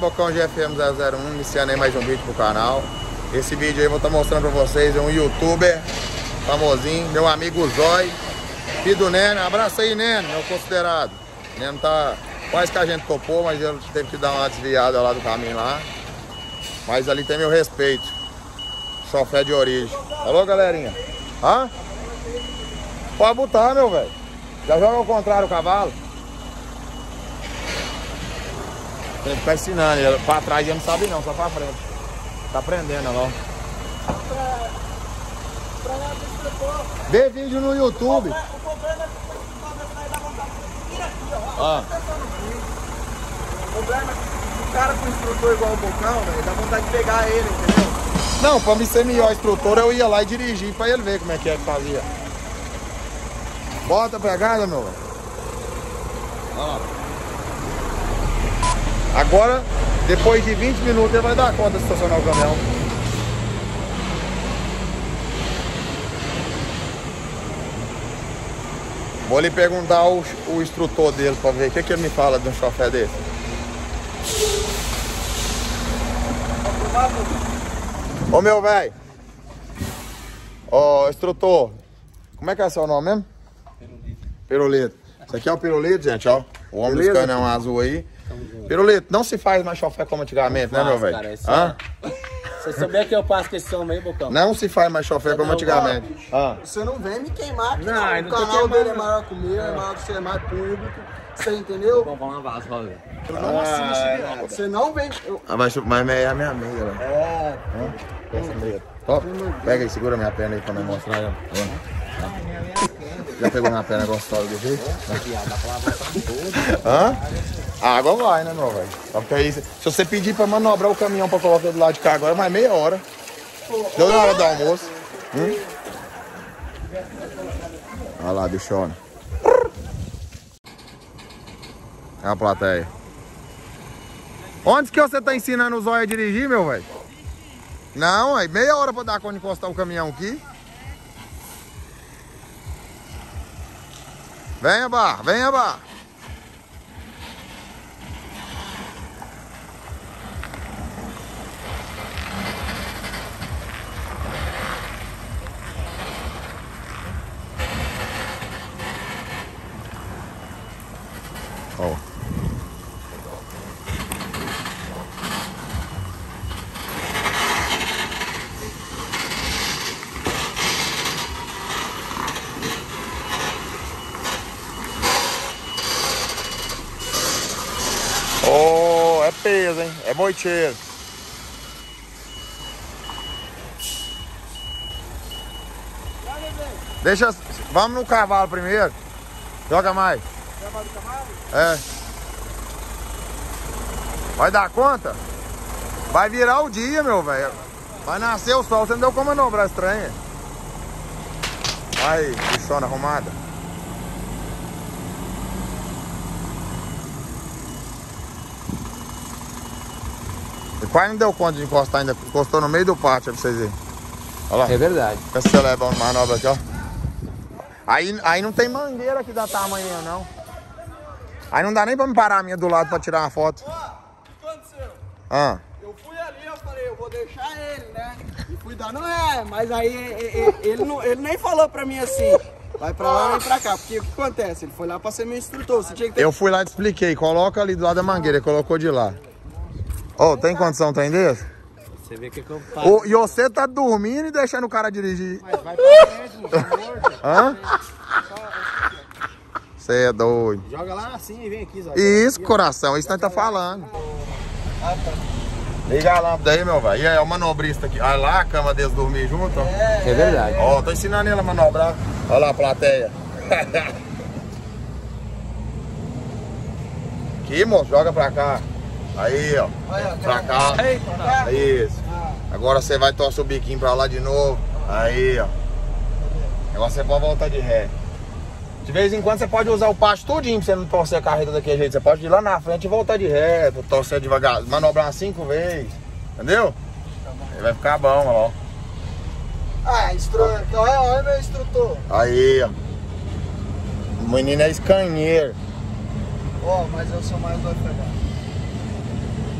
Bocão GFM001, iniciando aí mais um vídeo pro canal. Esse vídeo aí eu vou estar tá mostrando pra vocês, é um youtuber famosinho, meu amigo Zói, filho do Neno, abraço aí Neno, meu considerado. Neno tá, quase que a gente topou, mas ele teve que dar uma desviada lá do caminho lá. Mas ali tem meu respeito, chofé de origem. Alô galerinha, hã? Pode botar meu velho, já joga ao contrário o cavalo. Tem que ficar ensinando. Ele, pra trás ele não sabe não, só pra frente. Tá aprendendo ó. Vê vídeo no YouTube. Ah. O problema é que o cara com instrutor igual o Bocão, velho, dá vontade de pegar ele, entendeu? Não, pra me ser melhor instrutor, eu ia lá e dirigir pra ele ver como é que é que fazia. Bota a pegada, meu velho. Ó. Agora, depois de 20 minutos, ele vai dar conta de estacionar o caminhão. Vou lhe perguntar o, o instrutor dele para ver o que, que ele me fala de um chofé desse. Ô meu velho. Ô instrutor. Como é que é seu nome mesmo? Pirulito. Pirulito. Esse aqui é o pirulito, gente, ó. O homem Beleza. dos canhão azul aí. Pirulito, não se faz mais chofé como antigamente, né, meu velho? Hã? Você souber que eu passo com esse homem aí, Bocão? Não se faz mais chofé como antigamente. Ah. Você não vem me queimar aqui, não. não. O canal dele é maior que o meu, é maior que você, é mais público. Você entendeu? Vamos falar uma vaso, velho. Eu não ah, assisto, Você não vem... Eu... Ah, mas, mas é a minha amiga, velho. É. Essa meia. Top. Pega aí, segura minha perna aí pra me mostrar ela. Já pegou minha perna gostosa do jeito? Hã? A água vai, né, meu velho? Porque aí, se você pedir pra manobrar o caminhão pra colocar do lado de cá agora, mais meia hora. Deu na hora do almoço. Hum? Olha lá, bichona. É a plateia. Onde que você tá ensinando o zóio a dirigir, meu velho? Não, aí meia hora pra dar de encostar o caminhão aqui. Venha, Bar, venha, Bar. Ó. Oh, é peso, hein? É moiteiro. Deixa. Vamos no cavalo primeiro. Joga mais. Cavalo? É. Vai dar conta? Vai virar o dia, meu velho. Vai nascer o sol, você não deu como manobrar estranha. Aí, bichona arrumada. O pai não deu conta de encostar ainda, encostou no meio do pátio pra vocês verem. Olha lá. É verdade. Você leva uma manobra aqui, ó. Aí, aí não tem mangueira que dá tamanho não. Aí não dá nem pra me parar a minha do lado pra tirar uma foto. Ó, o que aconteceu? Ah. Eu fui ali, eu falei, eu vou deixar ele, né? E fui dando é, mas aí ele, ele, não, ele nem falou pra mim assim. Vai pra lá, vem pra cá. Porque o que acontece? Ele foi lá pra ser meu instrutor. Você tinha que ter... Eu fui lá e te expliquei. Coloca ali do lado da mangueira. Ele colocou de lá. Ô, oh, tem condição, tem desse? Você vê o que, que eu faço. Oh, e você tá dormindo e deixando o cara dirigir. Mas vai pra frente, mano. Hã? Você é doido. Joga lá assim e vem aqui, Zé. Isso, coração, isso nós tá falando. Ah, tá. Liga a lâmpada aí, meu velho. E aí, o manobrista aqui. Olha lá a cama deles dormir junto. É, é verdade. Ó, tô ensinando ele a manobrar. Olha lá a plateia. aqui, moço, joga pra cá. Aí, ó. Pra cá. Isso. Agora você vai torcer o biquinho pra lá de novo. Aí, ó. Agora você pode voltar de ré. De vez em quando você pode usar o pasto tudinho pra você não torcer a carreta daquele jeito. Você pode ir lá na frente e voltar de ré, torcer devagar, manobrar umas cinco vezes. Entendeu? Aí vai ficar bom, ó. Ah, instrutor. Então é, meu instrutor. Aí, ó. O menino é escanheiro. Ó, oh, mas eu sou mais doido pegar.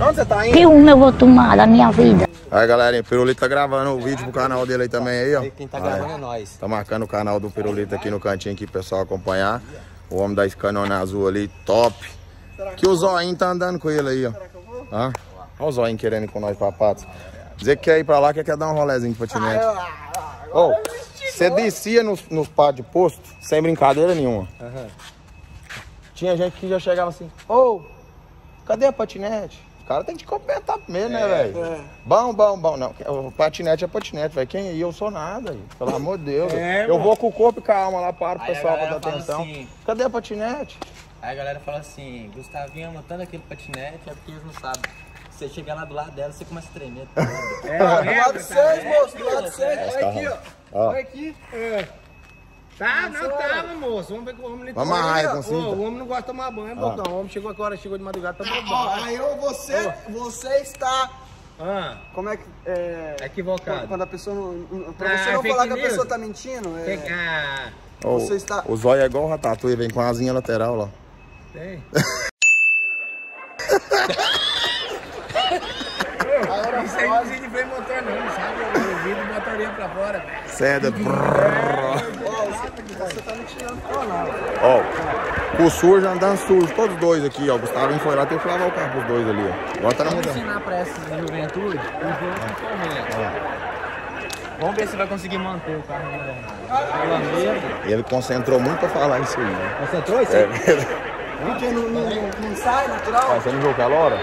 Onde você tá indo? Que uma eu vou tomar da minha vida? Aí, galerinha, o Pirulito tá gravando o vídeo pro canal dele aí também aí, ó. Quem tá gravando é nós. Tá marcando o canal do Pirulito aqui no cantinho aqui pro pessoal acompanhar. O homem da Scanone azul ali, top. Que o Zoinho tá andando com ele aí, ó. Hã? Olha o Zoinho querendo ir com nós pra Patos. Dizer que quer ir pra lá, que quer dar um rolezinho de patinete. Ô, você descia nos, nos pá de posto, sem brincadeira nenhuma. Tinha gente que já chegava assim, ô, cadê a patinete? Os caras tem que completar primeiro, né, velho? É. Bom, bom, bom. Não, o patinete é patinete, velho. Quem aí? Eu sou nada, aí. pelo amor de Deus. É, eu mano. vou com o corpo e com a alma lá para o pessoal pra dar atenção. assim- Cadê a patinete? Aí a galera fala assim, Gustavinho montando aquele patinete, é porque eles não sabem. Você chegar lá do lado dela, você começa a tremer. É, do lado de vocês, moço, do lado de vocês. Olha aqui, ó. Ó. Olha aqui. Tá, não tava, moço. Vamos ver que o homem Vamos amarrar Ô, cinta. O homem não gosta de tomar banho, botão. O homem chegou agora, chegou de madrugada, tomou Ó, banho. aí eu, você, você está... Ah, Como é que... É, equivocado. quando a pessoa não... Pra Ah, você não fake falar que a pessoa tá mentindo, é... Tem- Ah, Ô, Você está- O zóio é igual o Ratatouille, vem com a asinha lateral lá. tem. Isso aí não precisa de freio motor, não, sabe? O vidro e motorinha pra fora, velho. Ceda. Você tá mentindo, não, não. Ó, com o sujo andando sujo, todos dois aqui, ó. O Gustavinho foi lá, teve que lavar o carro pros dois ali, ó. Agora tá na Vamos mudança. ensinar pra essa juventude o momento. Vamos ver se vai conseguir manter o carro amor. Ele concentrou muito pra falar isso aí, né? Concentrou isso É, Porque não, não, não, não sai natural? Mas você não viu aquela hora?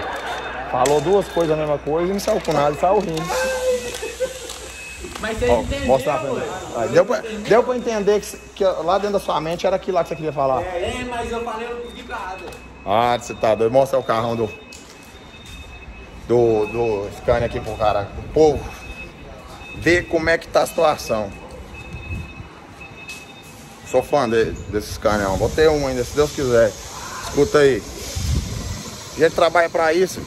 Falou duas coisas a mesma coisa e não saiu com nada, saiu rindo. Mas você Ó, entendeu, mostra frente. Aí, deu, pra, deu pra entender que, que lá dentro da sua mente era aquilo lá que você queria falar. É, mas eu falei o vibrado. Ah, você tá doido. Mostra o carrão do. Do, do Scania aqui pro cara. O povo. Ver como é que tá a situação. Sou fã de, desse Scania. ó. Vou ter um ainda, se Deus quiser. Escuta aí. A gente trabalha pra isso.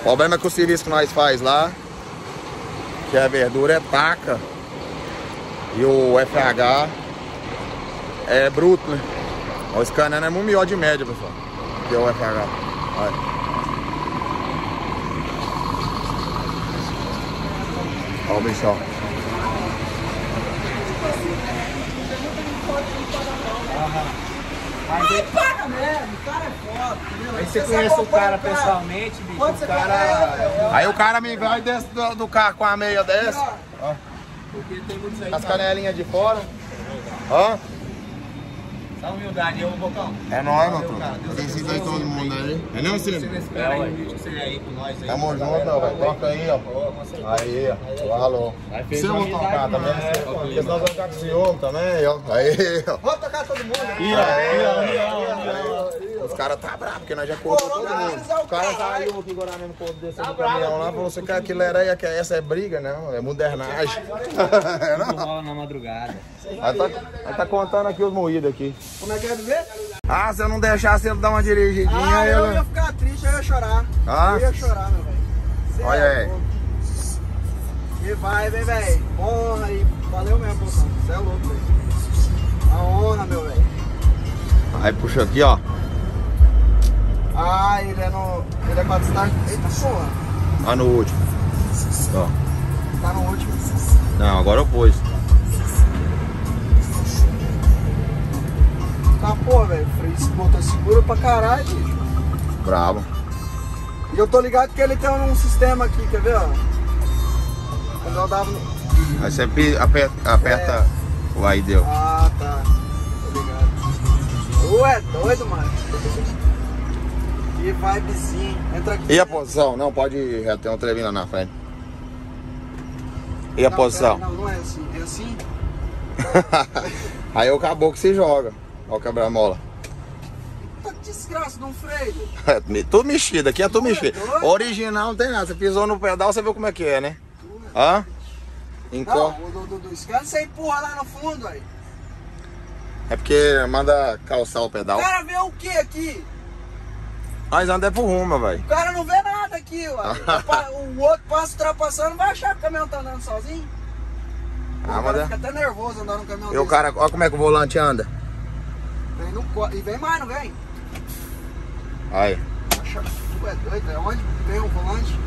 O problema é que o serviço que nós faz lá, que a verdura é taca. E o FH é bruto, né? O Scania é muito melhor de média, pessoal. Que é o FH. Olha. Olha o bichão. Aí paga mesmo, o cara é foda, entendeu? Aí você conhece o cara pessoalmente, bicho. O você cara. cara... Aí o cara me vai desce do, do carro com a meia dessa. Porque tem muitos aí. As canelinhas de fora. Ó. Só humildade, eu, Bocão. É nóis, meu truque. Precisa aí todo mundo aí. É não, Ciro? Aí vídeo que você aí com nós aí. Tamo junto, velho. Toca aí, ó. Aí, ó. Alô. Eu vou tocar também, porque senão você vai ficar com ciúme também, ó. Aí, ó. Vamos tocar todo mundo. Os caras tá bravos, porque nós já cortou todo mundo. O cara saiu aqui agora mesmo quando desceu do caminhão lá, falou, você quer aquilo era aí, que essa é briga, não, é modernagem. É, não? Rola na madrugada. Aí tá, aí tá contando aqui os moídos aqui. Como é que é viver? Ah, se eu não deixasse ele dar uma dirigidinha, Ah, eu ele... ia ficar triste, eu ia chorar. Ah? Eu ia chorar, meu velho. Olha é aí. louco. E vai, vem, velho. Honra aí. Valeu mesmo. Você é louco, velho. A honra, meu velho. Aí puxa aqui, ó. Ah, ele é no. Ele é quatro start. Eita porra. Lá no último. Ó. Tá no último. Não, agora eu pus. Tá porra, velho. Freio esse motor segura pra caralho, bicho. Bravo. E eu tô ligado que ele tem um sistema aqui, quer ver, ó? Quando eu dava no. Aí você aperta, aperta o aí deu. Ah, tá. Tô ligado. Ué, doido, mano. Que vibezinho. Entra aqui. E a posição? Não, pode ir reto, tem um trevinho lá na frente. E a Não, posição? pera, Não, não é assim. É assim? Aí o caboclo se joga. Ó o quebra-mola. Tá que desgraça de um freio. É, tudo mexido, aqui é tudo Ué, mexido. doido. Original não tem nada. Você pisou no pedal, você viu como é que é, né? Hã? Não, Encor... o do, você empurra lá no fundo, aí. É porque manda calçar o O pedal. cara vê o que aqui? Mas anda é pro rumo, velho. O cara não vê nada aqui, ué. O outro passa ultrapassando, vai achar que o caminhão tá andando sozinho? Pô, Ah, o mas cara é- fica até nervoso andando no caminhão E o cara, olha como é que o volante anda. Vem no E vem mais, não vem? Aí. Tá cho- Tu é doido? É onde vem o volante?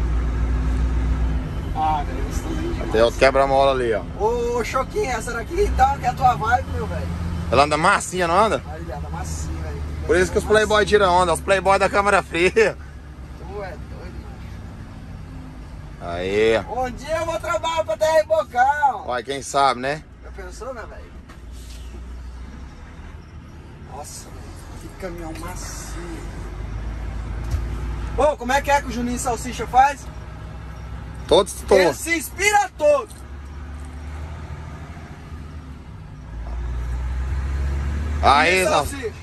Ah, velho, lindo demais. Tem outro quebra-mola ali, ó. Ô, Choquinho, essa daqui então, que é a tua vibe, meu velho. Ela anda massinha, não anda? Ele anda velho. Por isso que os playboy tiram onda, os playboy da câmera fria. Tu é doido. Aí, Um dia eu vou trabalhar pra terra em Bocão. olha, quem sabe, né? Já pensou, né, velho? Nossa, velho. Que caminhão macio. Ô, como é que é que o Juninho Salsicha faz? Todos, Ele todos. se inspira todo. Aí, Salsicha.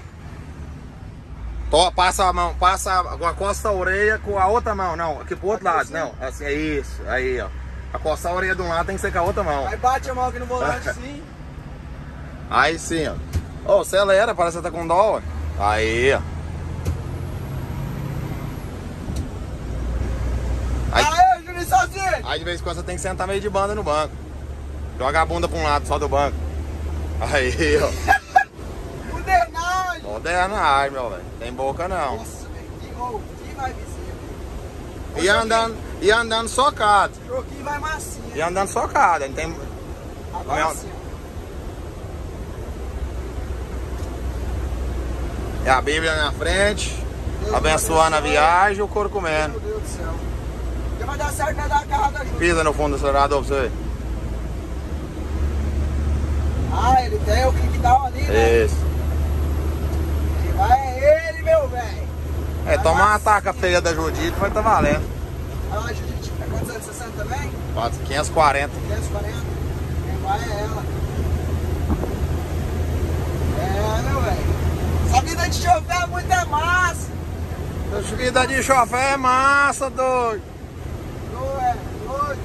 To- passa a mão, passa, acosta a orelha com a outra mão, não, aqui pro outro Aqui lado, assim? não, assim, é isso, aí, ó. Acostar a orelha de um lado tem que ser com a outra mão. Aí bate a mão aqui no volante assim. Aí sim, ó. Ô, acelera, parece que tá com dó, ué. Aí, ó. Aí, Aê, Juninho Salsicha. aí de vez em quando você tem que sentar meio de banda no banco. Joga a bunda pra um lado só do banco. Aí, ó. Moderna ai, meu velho. Tem boca não. Nossa, velho. Que, vai. E andando, e andando socado. Vai macio. E andando socado. Não tem... Agora sim. É a Bíblia na frente, Deus abençoando a abençoe. viagem e o couro comendo. Meu Deus do céu. Vai dar certo, vai dar a carro da. Pisa no fundo do acelerador pra você. Ah, ele tem o clique down ali, né? Isso. Quem vai é ele, meu velho. É, toma uma taca feia da Judite, vai tá valendo. Lá, Judite. É quantos anos? 60 também? 540. 540. Quem vai é ela. É, meu velho. Essa vida de chofer é muito é massa. Vida de chofer é massa, doido. É? Doido.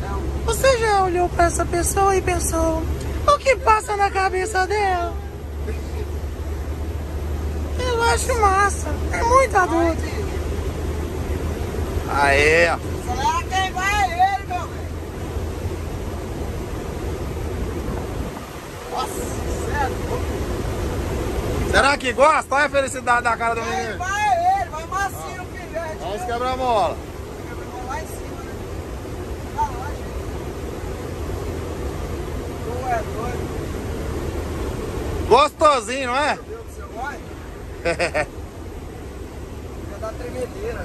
Não. Você já olhou pra essa pessoa e pensou o que passa na cabeça dela? Acho massa. É muito Vai, adulto. Aí, ó. Acelera quem vai é ele, meu velho. Nossa, sério. Será que gosta? Olha a felicidade da cara do Quem menino. vai é ele, vai macio no pivete. Olha os né? quebra-mola. Lá em cima, né? Tá lá, gente. Tu é doido. Gostosinho, não é? Meu Deus do céu, vai. Ia dar tremedeira.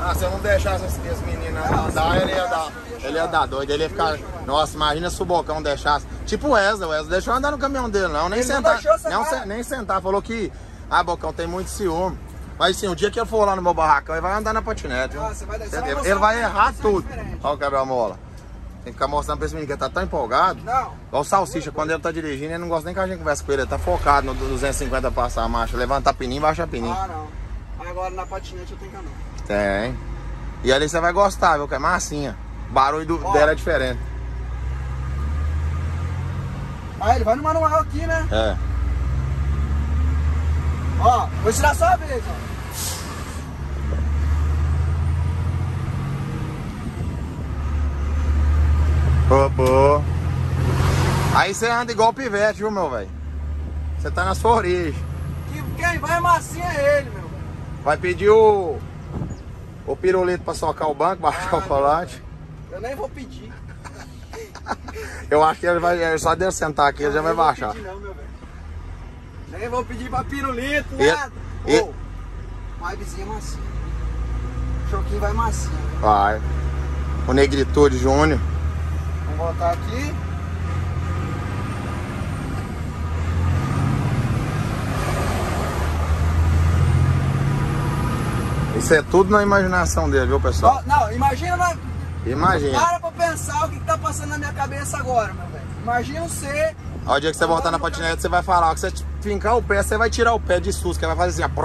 Ah, se eu não deixasse esse, esse menino andar, ele ia dar. Ele ia dar doido, ele ia ficar. Nossa, imagina se o Bocão deixasse. Tipo o Wesley, o Wesley deixou andar no caminhão dele, não. Nem Ele sentar. sentar. não, se- nem sentar. Falou que. Ah, Bocão, tem muito ciúme. Mas sim, o dia que ele for lá no meu barracão, ele vai andar na patinete. Ah, vai- ele, vai ele vai errar posição tudo. Olha o quebra-mola. Tem que ficar mostrando pra esse menino que ele tá tão empolgado. Não. Igual o Salsicha, quando ele tá dirigindo, ele não gosta nem que a gente converse com ele. Ele tá focado no 250 passar a marcha. Levantar pininho, baixa pininho. Ah, não. Agora na patinete eu tenho que andar. Tem. E ali você vai gostar, viu? Que é massinha. O barulho do- Ó. dela é diferente. Ah, ele vai no manual aqui, né? É. Ó, vou tirar só a vez, ó. Pô, pô. Aí você anda igual o pivete, viu, meu velho? Você tá na sua origem. Que quem vai macia é ele, meu. Vai pedir o. O pirulito pra socar o banco, baixar o falante. Eu nem vou pedir. Eu acho que ele vai. é Só de eu sentar aqui, ele já vai baixar. pedir não, meu velho. Nem vou pedir pra pirulito, E- nada. e- Ô, vibezinha macia. Choquinho vai macia. né? Vai. O Negritude Júnior. Vamos voltar aqui. Isso é tudo na imaginação dele, viu, pessoal? Ó, não, imagina, na- Imagina. para pra pensar o que, que tá passando na minha cabeça agora, meu velho. Imagina você. O dia que você voltar na patinete, você vai falar. ó, que você fincar o pé, você vai tirar o pé de susto, que vai fazer assim, ó.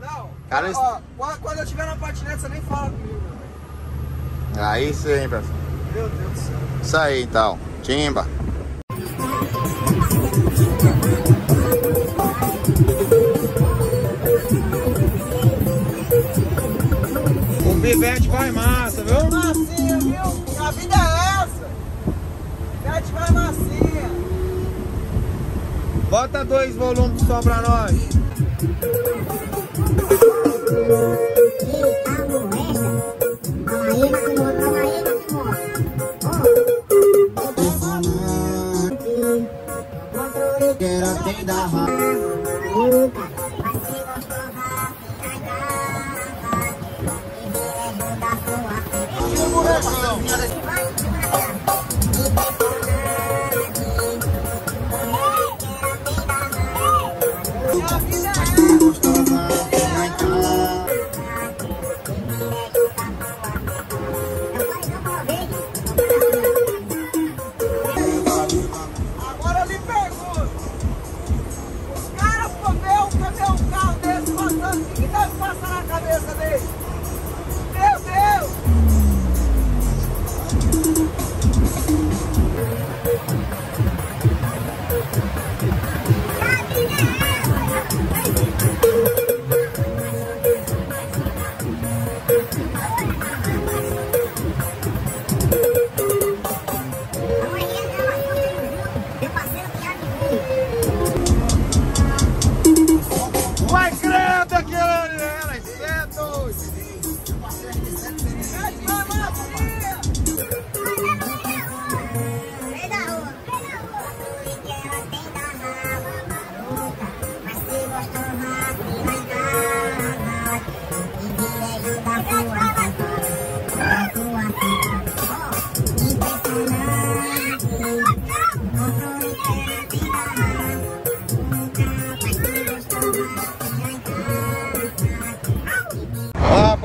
Não, Cara, isso- ó, quando, quando eu estiver na patinete, você nem fala comigo, meu velho. Aí sim, pessoal. Meu Deus do céu. Isso aí, então. Timba. O pivete vai massa, viu? Massinha, viu? A vida é essa. Pet vai massinha. Bota dois volumes som pra nós. Agora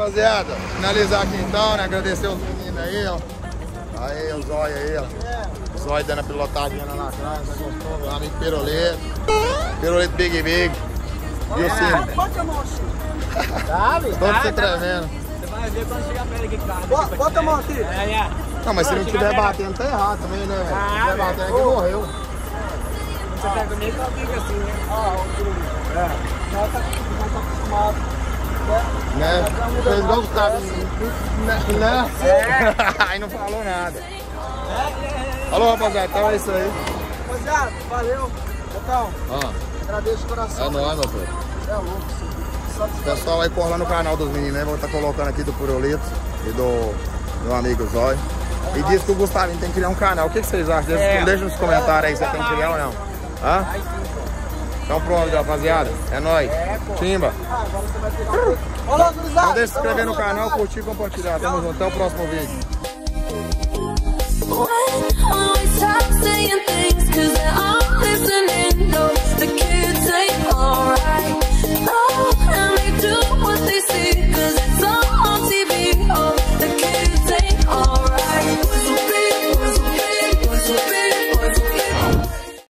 rapaziada, finalizar aqui então, né? Agradecer os meninos aí, ó. Aí, o Zóio aí, ó. O Zóio dando a pilotadinha lá atrás, tá gostou? Meu amigo Peroleto. Peroleto Big Big. E o Cine. Bota a mão assim. Sabe? Todo se tremendo. Você vai ver quando chegar perto aqui, cara. Bota, bota a mão aqui. É, é. Não, mas se não perto. batendo, tá errado também, né? Se Ah, estiver batendo aqui, morreu. Você tá comigo, eu fico assim, né? Nós tá nós tá acostumado. Né? Fez igual os caras. Né? né? Aí não falou nada. Falou, rapaziada. Então é isso aí. Rapaziada, valeu. Botão, Ó, agradeço de é coração. nóis, meu filho. É louco, sim. O pessoal aí corre lá no canal dos meninos, né? Vou estar colocando aqui do Purolito e do meu amigo Zói. E diz que o Gustavinho tem que criar um canal. O que, que vocês acham? Deixa, É. deixa nos comentários aí se você tem que criar ou não. Hã? Então pronto, rapaziada. É nóis. Timba. Ah, agora você vai pegar. Olá, gurizada. Não deixa de se inscrever no canal, curtir e compartilhar. Tamo junto. Até o próximo vídeo.